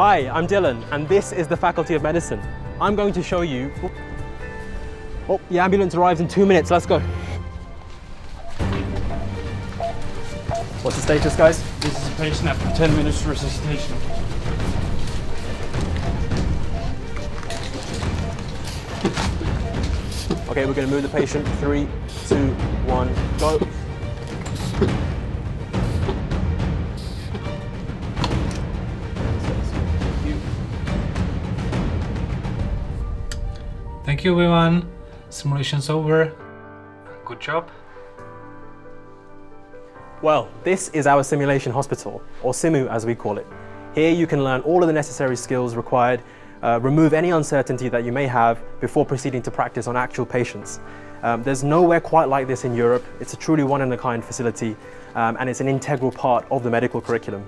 Hi, I'm Deelan, and this is the Faculty of Medicine. I'm going to show you... Oh. oh, the ambulance arrives in two minutes, let's go. What's the status, guys? This is a patient after 10 minutes resuscitation. Okay, we're going to move the patient. Three, two, one, go. Thank you everyone. Simulation's over. Good job. Well, this is our simulation hospital, or SIMU as we call it. Here you can learn all of the necessary skills required, uh, remove any uncertainty that you may have before proceeding to practice on actual patients. Um, there's nowhere quite like this in Europe. It's a truly one-in-a-kind facility, um, and it's an integral part of the medical curriculum.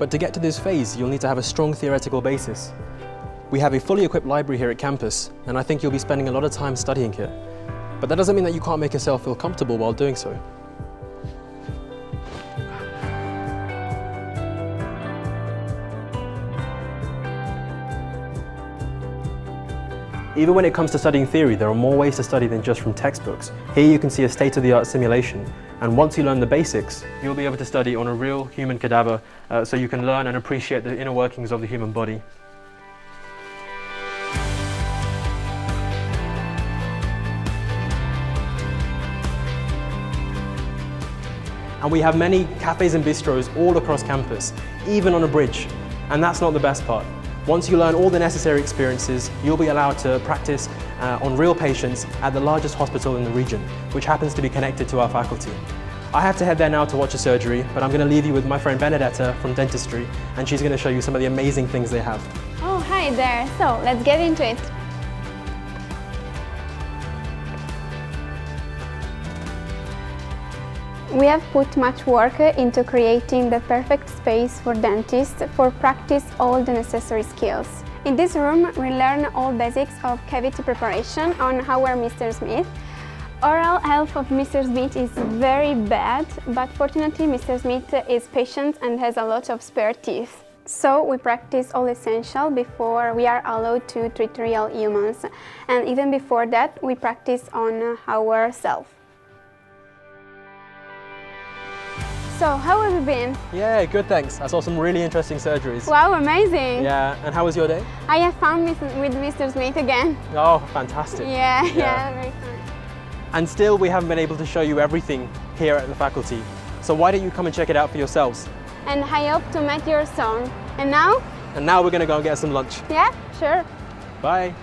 But to get to this phase, you'll need to have a strong theoretical basis. We have a fully equipped library here at campus, and I think you'll be spending a lot of time studying here. But that doesn't mean that you can't make yourself feel comfortable while doing so. Even when it comes to studying theory, there are more ways to study than just from textbooks. Here you can see a state-of-the-art simulation, and once you learn the basics, you'll be able to study on a real human cadaver, uh, so you can learn and appreciate the inner workings of the human body. And we have many cafes and bistros all across campus, even on a bridge. And that's not the best part. Once you learn all the necessary experiences, you'll be allowed to practice uh, on real patients at the largest hospital in the region, which happens to be connected to our faculty. I have to head there now to watch a surgery, but I'm going to leave you with my friend Benedetta from dentistry, and she's going to show you some of the amazing things they have. Oh, hi there. So, let's get into it. We have put much work into creating the perfect space for dentists for practice all the necessary skills. In this room, we learn all basics of cavity preparation on our Mr. Smith. Oral health of Mr. Smith is very bad, but fortunately Mr. Smith is patient and has a lot of spare teeth. So we practice all essential before we are allowed to treat real humans. And even before that, we practice on ourselves. So, how have you been? Yeah, good thanks. I saw some really interesting surgeries. Wow, amazing. Yeah, and how was your day? I have fun with, with Mr. Smith again. Oh, fantastic. Yeah, yeah, yeah, very fun. And still we haven't been able to show you everything here at the faculty. So why don't you come and check it out for yourselves? And I hope to meet your son. And now? And now we're going to go and get some lunch. Yeah, sure. Bye.